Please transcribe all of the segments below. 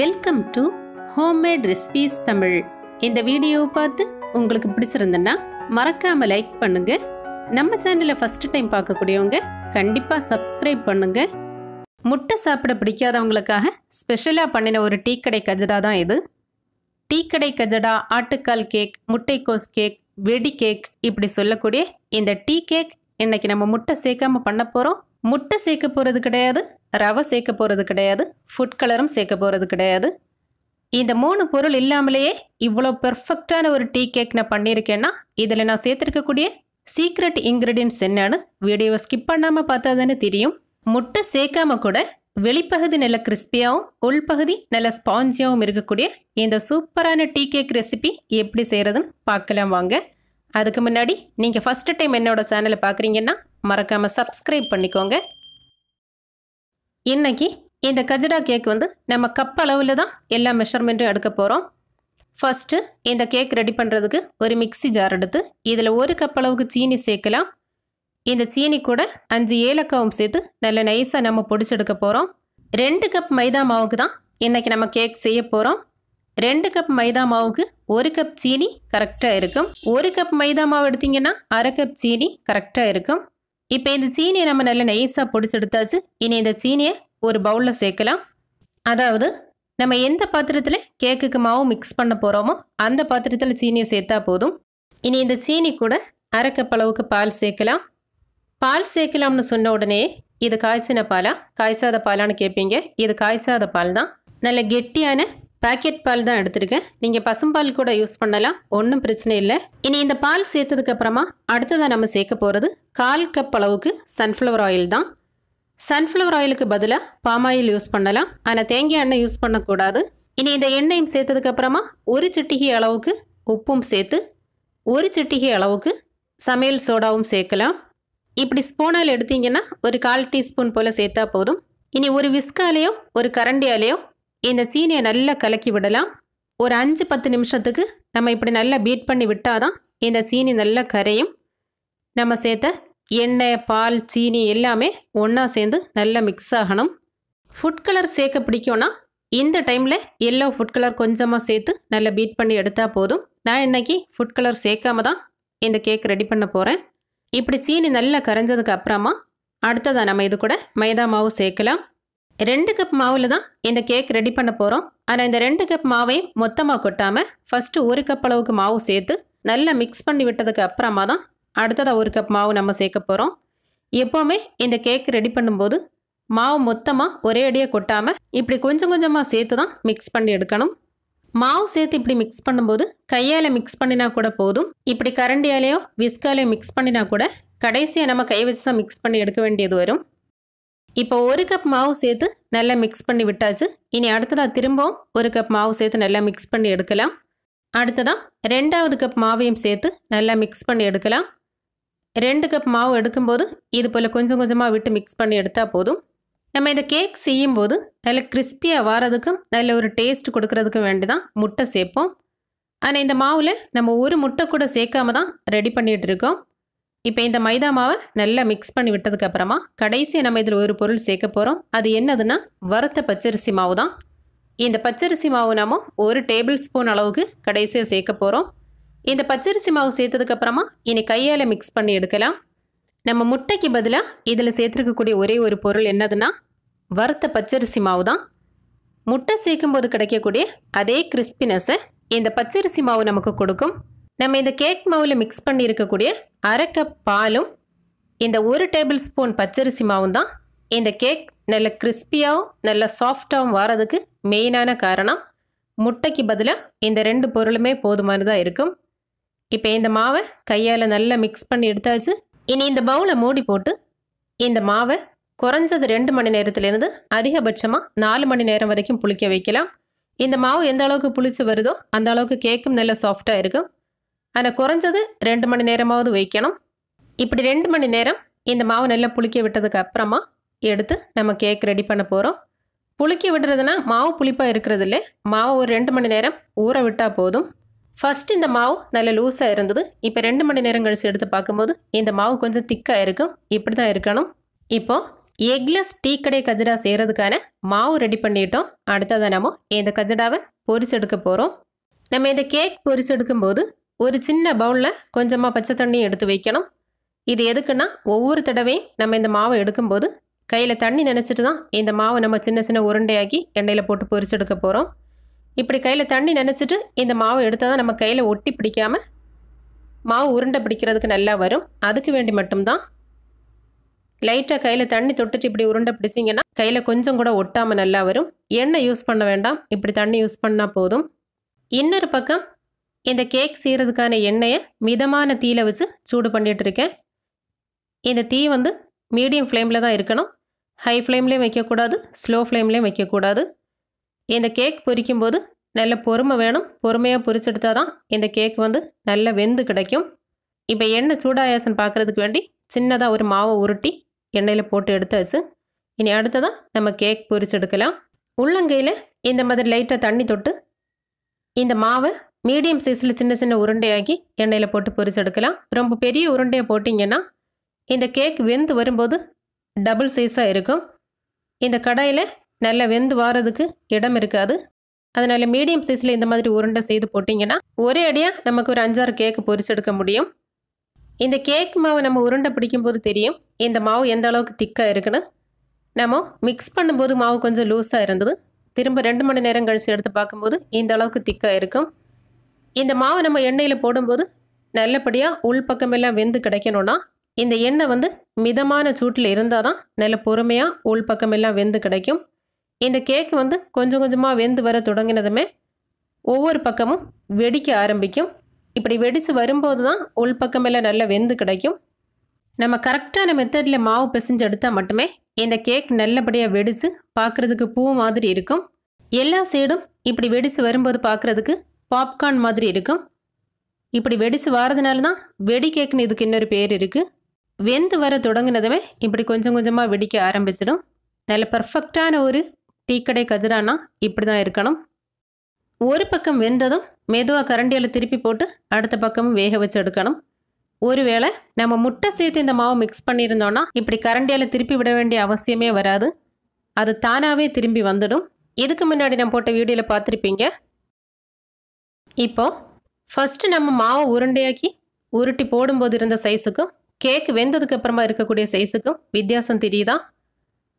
Welcome to homemade recipes Tamil இந்த வீடியோவை பார்த்து உங்களுக்கு பிடிச்சிருந்தேன்னா மறக்காம லைக் பண்ணுங்க. நம்ம சேனலை ஃபஸ்ட்டு டைம் பார்க்கக்கூடியவங்க கண்டிப்பாக சப்ஸ்கிரைப் பண்ணுங்க. முட்டை சாப்பிட பிடிக்காதவங்களுக்காக ஸ்பெஷலாக பண்ணின ஒரு டீ கடை கஜடா தான் இது. டீ கடை கஜடா ஆட்டுக்கால் கேக் முட்டைக்கோஸ் கேக் வெடி கேக் இப்படி சொல்லக்கூடிய இந்த டீ கேக் இன்னைக்கு நம்ம முட்டை சேர்க்காம பண்ண போகிறோம் முட்டை சேர்க்க போகிறது கிடையாது ரவை சேர்க்க போகிறது கிடையாது ஃபுட் கலரும் சேர்க்க போகிறது கிடையாது. இந்த மூணு பொருள் இல்லாமலேயே இவ்வளோ பெர்ஃபெக்டான ஒரு டீ கேக் நான் பண்ணியிருக்கேன்னா இதில் நான் சேர்த்துருக்கக்கூடிய சீக்ரெட் இன்க்ரீடியன்ஸ் என்னன்னு வீடியோவை ஸ்கிப் பண்ணாமல் பார்த்தா தானே தெரியும். முட்டை சேர்க்காம கூட வெளிப்பகுதி நல்ல கிறிஸ்பியாகவும் உள்பகுதி நல்ல ஸ்பாஞ்சியாகவும் இருக்கக்கூடிய இந்த சூப்பரான டீ கேக் ரெசிபி எப்படி செய்கிறதுன்னு பார்க்கலாம் வாங்க. அதுக்கு முன்னாடி நீங்கள் ஃபஸ்ட்டு டைம் என்னோட சேனலை பார்க்குறீங்கன்னா மறக்காமல் சப்ஸ்கிரைப் பண்ணிக்கோங்க. இன்றைக்கி இந்த கஜடா கேக் வந்து நம்ம கப் அளவில் தான் எல்லா மெஷர்மெண்ட்டும் எடுக்க போகிறோம் ஃபஸ்ட்டு இந்த கேக் ரெடி பண்ணுறதுக்கு ஒரு மிக்ஸி ஜார் எடுத்து இதில் ஒரு கப் அளவுக்கு சீனி சேர்க்கலாம். இந்த சீனி கூட அஞ்சு ஏலக்காவும் சேர்த்து நல்ல நைஸாக நம்ம பொடிச்செடுக்க போகிறோம் ரெண்டு கப் மைதா மாவுக்கு தான் இன்றைக்கி நம்ம கேக் செய்ய போகிறோம் ரெண்டு கப் மைதா மாவுக்கு ஒரு கப் சீனி கரெக்டாக இருக்கும். ஒரு கப் மைதா மாவு எடுத்தீங்கன்னா அரை கப் சீனி கரெக்டாக இருக்கும். இப்போ இந்த சீனியை நம்ம நல்லா நைஸாக பொடிச்செடுத்தாச்சு இனி இந்த சீனியை ஒரு பவுலில் சேர்க்கலாம். அதாவது நம்ம எந்த பாத்திரத்தில் கேக்குக்கு மாவு மிக்ஸ் பண்ண போகிறோமோ அந்த பாத்திரத்தில் சீனியை சேர்த்தா போதும். இனி இந்த சீனி கூட அரை கப் அளவுக்கு பால் சேர்க்கலாம். பால் சேர்க்கலாம்னு சொன்ன உடனே இது காய்ச்சின பாலா? காய்ச்சாத பாலான்னு கேட்பீங்க இது காய்ச்சாத பால் தான் நல்ல கெட்டியான பாக்கெட் பால் தான் எடுத்திருக்கேன். நீங்கள் பசும்பால் கூட யூஸ் பண்ணலாம். ஒன்றும் பிரச்சனை இல்லை. இனி இந்த பால் சேர்த்ததுக்கு அப்புறமா அடுத்ததாக நம்ம சேர்க்க போகிறது கால் கப் அளவுக்கு சன்ஃப்ளவர் ஆயில் தான். சன்ஃப்ளவர் ஆயிலுக்கு பதிலாக பாம் ஆயில் யூஸ் பண்ணலாம். ஆனால் தேங்காய் எண்ணெய் யூஸ் பண்ணக்கூடாது. இனி இந்த எண்ணெயும் சேர்த்ததுக்கு அப்புறமா ஒரு சிட்டிகை அளவுக்கு உப்பும் சேர்த்து ஒரு சிட்டிகை அளவுக்கு சமையல் சோடாவும் சேர்க்கலாம். இப்படி ஸ்பூனால் எடுத்தீங்கன்னா ஒரு கால் டீஸ்பூன் போல் சேர்த்தா போதும். இனி ஒரு விஸ்காலேயோ ஒரு கரண்டியாலேயோ இந்த சீனியை நல்லா கலக்கி விடலாம். ஒரு அஞ்சு பத்து நிமிஷத்துக்கு நம்ம இப்படி நல்லா பீட் பண்ணி விட்டாதான் இந்த சீனி நல்லா கரையும். நம்ம சேர்த்த எண்ணெய் பால் சீனி எல்லாமே ஒன்றா சேர்ந்து நல்லா மிக்ஸ் ஆகணும். ஃபுட் கலர் சேர்க்க பிடிக்கும்னா இந்த டைமில் எல்லோ ஃபுட் கலர் கொஞ்சமாக சேர்த்து நல்லா பீட் பண்ணி எடுத்தால் போதும். நான் இன்னைக்கு ஃபுட் கலர் சேர்க்காம தான் இந்த கேக் ரெடி பண்ண போகிறேன் இப்படி சீனி நல்லா கரைஞ்சதுக்கு அப்புறமா அடுத்ததாக நம்ம இது கூட மைதா மாவு சேர்க்கலாம். ரெண்டு கப் மாவில் தான் இந்த கேக் ரெடி பண்ண போகிறோம் ஆனால் இந்த ரெண்டு கப் மாவையும் மொத்தமாக கொட்டாமல் ஃபஸ்ட்டு ஒரு கப் அளவுக்கு மாவு சேர்த்து நல்லா மிக்ஸ் பண்ணி விட்டதுக்கு அப்புறமா தான் அடுத்ததாக ஒரு கப் மாவு நம்ம சேர்க்க போகிறோம் எப்போவுமே இந்த கேக் ரெடி பண்ணும்போது மாவு மொத்தமாக ஒரே அடியாக கொட்டாமல் இப்படி கொஞ்சம் கொஞ்சமாக சேர்த்து தான் மிக்ஸ் பண்ணி எடுக்கணும். மாவு சேர்த்து இப்படி மிக்ஸ் பண்ணும்போது கையால் மிக்ஸ் பண்ணினா கூட போதும். இப்படி கரண்டியாலேயோ விஸ்காலேயோ மிக்ஸ் பண்ணினா கூட கடைசியாக நம்ம கை வச்சு தான் மிக்ஸ் பண்ணி எடுக்க வேண்டியது வரும். இப்போ ஒரு கப் மாவு சேர்த்து நல்லா மிக்ஸ் பண்ணி விட்டாச்சு. இனி அடுத்ததாக திரும்பவும் ஒரு கப் மாவு சேர்த்து நல்லா மிக்ஸ் பண்ணி எடுக்கலாம். அடுத்ததாக ரெண்டாவது கப் மாவையும் சேர்த்து நல்லா மிக்ஸ் பண்ணி எடுக்கலாம். ரெண்டு கப் மாவு எடுக்கும்போது இது போல் கொஞ்சம் கொஞ்சமாக விட்டு மிக்ஸ் பண்ணி எடுத்தால் போதும். நம்ம இந்த கேக் செய்யும்போது நல்ல கிறிஸ்பியாக வாரதுக்கும் நல்ல ஒரு டேஸ்ட் கொடுக்கறதுக்கும் வேண்டி தான் முட்டை சேர்ப்போம். ஆனால் இந்த மாவில் நம்ம ஒரு முட்டை கூட சேர்க்காம தான் ரெடி பண்ணிகிட்டு இருக்கோம். இப்போ இந்த மைதா மாவை நல்லா மிக்ஸ் பண்ணி விட்டதுக்கப்புறமா கடைசியாக நம்ம இதில் ஒரு பொருள் சேர்க்க போகிறோம் அது என்னதுன்னா வறுத்த பச்சரிசி மாவு தான். இந்த பச்சரிசி மாவு நாம் ஒரு டேபிள் ஸ்பூன் அளவுக்கு கடைசியாக சேர்க்க போகிறோம் இந்த பச்சரிசி மாவு சேர்த்ததுக்கப்புறமா இனி கையால் மிக்ஸ் பண்ணி எடுக்கலாம். நம்ம முட்டைக்கு பதிலாக இதில் சேர்த்துருக்கக்கூடிய ஒரே ஒரு பொருள் என்னதுன்னா வறுத்த பச்சரிசி மாவு தான். முட்டை சேர்க்கும்போது கிடைக்கக்கூடிய அதே கிறிஸ்பினஸை இந்த பச்சரிசி மாவு நமக்கு கொடுக்கும். நம்ம இந்த கேக் மாவில் மிக்ஸ் பண்ணி இருக்கக்கூடிய அரை கப் பாலும் இந்த ஒரு டேபிள் ஸ்பூன் பச்சரிசி மாவும் தான். இந்த கேக் நல்ல கிறிஸ்பியாகவும் நல்ல சாஃப்டாகவும் வாரதுக்கு மெயினான காரணம் முட்டைக்கு பதிலாக இந்த ரெண்டு பொருளுமே போதுமானதாக இருக்கும். இப்போ இந்த மாவை கையால் நல்லா மிக்ஸ் பண்ணி எடுத்தாச்சு. இனி இந்த பவுலை மூடி போட்டு இந்த மாவை குறைஞ்சது ரெண்டு மணி நேரத்துலேருந்து அதிகபட்சமாக நாலு மணி நேரம் வரைக்கும் புளிக்க வைக்கலாம். இந்த மாவு எந்த அளவுக்கு புளிச்சு வருதோ அந்த அளவுக்கு கேக்கும் நல்ல சாஃப்டாக இருக்கும். ஆனால் குறைஞ்சது ரெண்டு மணி நேரமாவது வைக்கணும். இப்படி ரெண்டு மணி நேரம் இந்த மாவு நல்லா புளிக்க விட்டதுக்கு அப்புறமா எடுத்து நம்ம கேக் ரெடி பண்ண போகிறோம் புளிக்க விடுறதுனா மாவு புளிப்பாக இருக்கிறது இல்லை. மாவு ஒரு ரெண்டு மணி நேரம் ஊற விட்டால் போதும். ஃபர்ஸ்ட் இந்த மாவு நல்ல லூஸாக இருந்தது. இப்போ ரெண்டு மணி நேரம் கழித்து எடுத்து பார்க்கும்போது இந்த மாவு கொஞ்சம் திக்காக இருக்கும். இப்படி தான் இருக்கணும். இப்போது எக்லெஸ் டீ கடை கஜடா செய்கிறதுக்கான மாவு ரெடி பண்ணிட்டோம். அடுத்ததை நம்ம இந்த கஜடாவை பொரிச்செடுக்க போகிறோம் நம்ம இந்த கேக் பொரிச்செடுக்கும் போது ஒரு சின்ன பவுலில் கொஞ்சமாக பச்சை தண்ணியும் எடுத்து வைக்கணும். இது எதுக்குன்னா ஒவ்வொரு தடவையும் நம்ம இந்த மாவை எடுக்கும்போது கையில் தண்ணி நினச்சிட்டு தான் இந்த மாவை நம்ம சின்ன சின்ன உருண்டையாக்கி எண்ணெயில் போட்டு பொரிச்செடுக்க போகிறோம் இப்படி கையில் தண்ணி நினச்சிட்டு இந்த மாவை எடுத்தால் தான் நம்ம கையில் ஒட்டி பிடிக்காமல் மாவு உருண்டை பிடிக்கிறதுக்கு நல்லா வரும். அதுக்கு வேண்டி மட்டும்தான் லைட்டாக கையில் தண்ணி தொட்டுட்டு இப்படி உருண்டை பிடிச்சிங்கன்னா கையில் கொஞ்சம் கூட ஒட்டாமல் நல்லா வரும். எண்ணெய் யூஸ் பண்ண வேண்டாம். இப்படி தண்ணி யூஸ் பண்ணால் போதும். இன்னொரு பக்கம் இந்த கேக் செய்கிறதுக்கான எண்ணெயை மிதமான தீயில் வச்சு சூடு பண்ணிகிட்ருக்கேன் இருக்கேன். இந்த தீ வந்து மீடியம் ஃப்ளேமில் தான் இருக்கணும். ஹை ஃப்ளேம்லேயும் வைக்கக்கூடாது ஸ்லோ ஃப்ளேம்லேயும் வைக்கக்கூடாது. இந்த கேக் பொரிக்கும் போது நல்ல பொறுமை வேணும். பொறுமையாக பொரிச்செடுத்தா தான் இந்த கேக் வந்து நல்ல வெந்து கிடைக்கும். இப்போ எண்ணெய் சூடாயாசன் பார்க்குறதுக்கு வேண்டி சின்னதாக ஒரு மாவை உருட்டி எண்ணெயில் போட்டு எடுத்தாச்சு இனி அடுத்ததாக நம்ம கேக் பொரிச்செடுக்கலாம். உள்ளங்கையில் இந்த மாதிரி லைட்டாக தண்ணி தொட்டு இந்த மாவை மீடியம் சைஸில் சின்ன சின்ன உருண்டையாகி எண்ணெயில் போட்டு பொரிச்செடுக்கலாம் ரொம்ப பெரிய உருண்டையை போட்டிங்கன்னா இந்த கேக் வெந்து வரும்போது டபுள் சைஸாக இருக்கும். இந்த கடாயில் நல்லா வெந்து வாரதுக்கு இடம் இருக்காது. அதனால் மீடியம் சைஸில் இந்த மாதிரி உருண்டை செய்து போட்டிங்கன்னா ஒரே அடியாக நமக்கு ஒரு அஞ்சாறு கேக்கு பொரிச்செடுக்க முடியும். இந்த கேக் மாவை நம்ம உருண்டை பிடிக்கும்போது தெரியும் இந்த மாவு எந்த அளவுக்கு திக்காக இருக்குன்னு. நம்ம மிக்ஸ் பண்ணும்போது மாவு கொஞ்சம் லூஸாக இருந்தது. திரும்ப ரெண்டு மணி நேரம் கழித்து எடுத்து பார்க்கும்போது இந்த அளவுக்கு திக்காக இருக்கும். இந்த மாவை நம்ம எண்ணெயில் போடும்போது நல்லபடியாக உள்பக்கமெல்லாம் வெந்து கிடைக்கணும்னா இந்த எண்ணெய் வந்து மிதமான சூட்டில் இருந்தால் தான் நல்ல பொறுமையாக உள்பக்கமெல்லாம் வெந்து கிடைக்கும். இந்த கேக் வந்து கொஞ்சம் கொஞ்சமாக வெந்து வர தொடங்கினதுமே ஒவ்வொரு பக்கமும் வெடிக்க ஆரம்பிக்கும். இப்படி வெடித்து வரும்போது தான் உள் பக்கமெல்லாம் நல்லா வெந்து கிடைக்கும். நம்ம கரெக்டான மெத்தடில் மாவு பிசைஞ்சு எடுத்தால் மட்டுமே இந்த கேக் நல்லபடியாக வெடித்து பார்க்குறதுக்கு பூ மாதிரி இருக்கும். எல்லா சைடும் இப்படி வெடித்து வரும்போது பார்க்குறதுக்கு பாப்கார்ன் மாதிரி இருக்கும். இப்படி வெடித்து வாரதுனால தான் வெடி கேக்குன்னு இதுக்கு இன்னொரு பேர் இருக்குது வெந்து வர தொடங்கினதுமே இப்படி கொஞ்சம் கொஞ்சமாக வெடிக்க ஆரம்பிச்சிடும். நல்ல பர்ஃபெக்டான ஒரு டீக்கடை கஜரானா இப்படி தான் இருக்கணும். ஒரு பக்கம் வெந்ததும் மெதுவாக கரண்டியில் திருப்பி போட்டு அடுத்த பக்கமும் வேக வச்சு எடுக்கணும். ஒருவேளை நம்ம முட்டை சேர்த்து இந்த மாவு மிக்ஸ் பண்ணியிருந்தோன்னா இப்படி கரண்டியால் திருப்பி விட வேண்டிய அவசியமே வராது. அது தானாகவே திரும்பி வந்துடும். இதுக்கு முன்னாடி நான் போட்ட வீடியோவில் பார்த்துருப்பீங்க. இப்போது ஃபஸ்ட்டு நம்ம மாவை உருண்டையாக்கி உருட்டி போடும்போது இருந்த சைஸுக்கும் கேக் வெந்ததுக்கு அப்புறமா இருக்கக்கூடிய சைஸுக்கும் வித்தியாசம் தெரியுதா?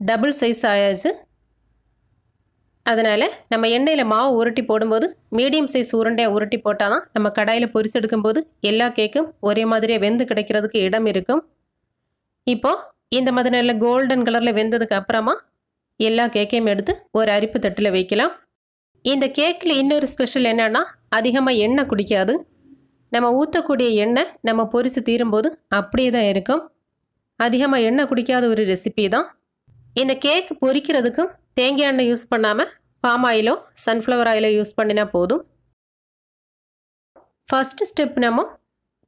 டபுள் சைஸ் ஆயாச்சு. அதனால் நம்ம எண்ணெயில் மாவு உருட்டி போடும்போது மீடியம் சைஸ் உருண்டையாக உருட்டி போட்டால் தான் நம்ம கடாயில் பொரிச்செடுக்கும்போது எல்லா கேக்கும் ஒரே மாதிரியே வெந்து கிடைக்கிறதுக்கு இடம் இருக்கும். இப்போது இந்த மாதிரி நல்ல கோல்டன் கலரில் வெந்ததுக்கு அப்புறமா எல்லா கேக்கையும் எடுத்து ஒரு அரிப்பு தட்டில் வைக்கலாம். இந்த கேக்கில் இன்னொரு ஸ்பெஷல் என்னென்னா அதிகமாக எண்ணெய் குடிக்காது. நம்ம ஊற்றக்கூடிய எண்ணெய் நம்ம பொரித்து தீரும்போது அப்படியே தான் இருக்கும். அதிகமாக எண்ணெய் குடிக்காத ஒரு ரெசிபி தான். இந்த கேக் பொரிக்கிறதுக்கும் தேங்காய் எண்ணெய் யூஸ் பண்ணாமல் பாம் ஆயிலோ சன்ஃப்ளவர் ஆயிலோ யூஸ் பண்ணினா போதும். ஃபஸ்ட்டு ஸ்டெப் நம்ம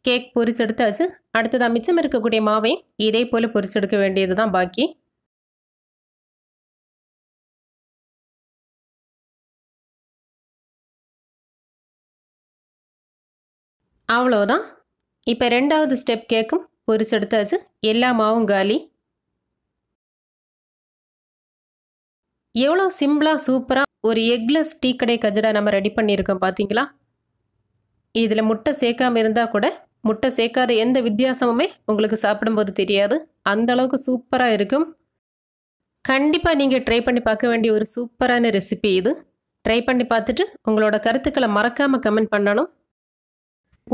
கேக் பொரிச்செடுத்தாச்சு. அடுத்ததாக மிச்சம் இருக்கக்கூடிய மாவையும் இதே போல் பொரிச்செடுக்க வேண்டியது தான் பாக்கி. அவ்வளோதான் இப்போ ரெண்டாவது ஸ்டெப் கேக்கும். பொரிச்செடுத்தாச்சு எல்லா மாவும் காலி. எவ்வளோ சிம்பிளாக சூப்பராக ஒரு எக்லெஸ் டீ கடை கஜடா நம்ம ரெடி பண்ணியிருக்கோம் பார்த்தீங்களா இதில் முட்டை சேர்க்காம இருந்தால் கூட முட்டை சேர்க்காத எந்த வித்தியாசமுமே உங்களுக்கு சாப்பிடும்போது தெரியாது. அந்த அளவுக்கு சூப்பராக இருக்கும். கண்டிப்பாக நீங்கள் ட்ரை பண்ணி பார்க்க வேண்டிய ஒரு சூப்பரான ரெசிபி இது. ட்ரை பண்ணி பார்த்துட்டு உங்களோட கருத்துக்களை மறக்காமல் கமெண்ட் பண்ணணும்.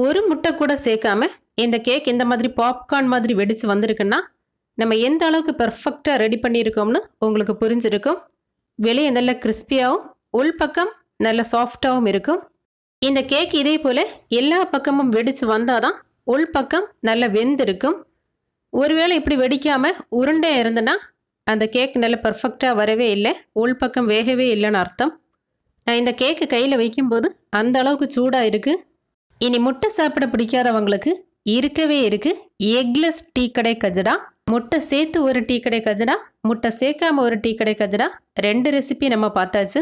ஒரு முட்டை கூட சேர்க்காம இந்த கேக் இந்த மாதிரி பாப்கார்ன் மாதிரி வெடித்து வந்திருக்குன்னா நம்ம எந்த அளவுக்கு பெர்ஃபெக்டாக ரெடி பண்ணியிருக்கோம்னு உங்களுக்கு புரிஞ்சிருக்கும். வெளியே நல்ல கிறிஸ்பியாகவும் உள் பக்கம் நல்ல சாஃப்டாகவும் இருக்கும். இந்த கேக் இதே போல் எல்லா பக்கமும் வெடித்து வந்தால் தான் உள் பக்கம் நல்ல வெந்திருக்கும். ஒருவேளை இப்படி வெடிக்காமல் உருண்டையாக இருந்ததுன்னா அந்த கேக் நல்ல பர்ஃபெக்டாக வரவே இல்லை உள் பக்கம் வேகவே இல்லைன்னு அர்த்தம். நான் இந்த கேக்கு கையில் வைக்கும்போது அந்த அளவுக்கு சூடாக இருக்குது இனி முட்டை சாப்பிட பிடிக்காதவங்களுக்கு இருக்கவே இருக்கு. எக்லெஸ் டீ கடை கஜடா. முட்டை சேர்த்து ஒரு டீ கடை கஜடா. முட்டை சேர்க்காம ஒரு டீ கடை கஜடா. ரெண்டு ரெசிபி நம்ம பார்த்தாச்சு.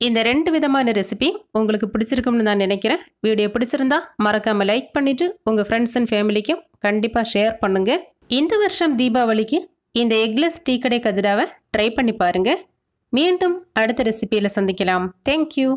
இந்த ரெண்டு விதமான ரெசிபி உங்களுக்கு பிடிச்சிருக்கும்னு நான் நினைக்கிறேன். வீடியோ பிடிச்சிருந்தா மறக்காம லைக் பண்ணிட்டு உங்க ஃப்ரெண்ட்ஸ் அண்ட் ஃபேமிலிக்கும் கண்டிப்பாக ஷேர் பண்ணுங்க. இந்த வருஷம் தீபாவளிக்கு இந்த எக்லெஸ் டீ கடை கஜடாவை ட்ரை பண்ணி பாருங்கள் மீண்டும் அடுத்த ரெசிபியில் சந்திக்கலாம். தேங்க்யூ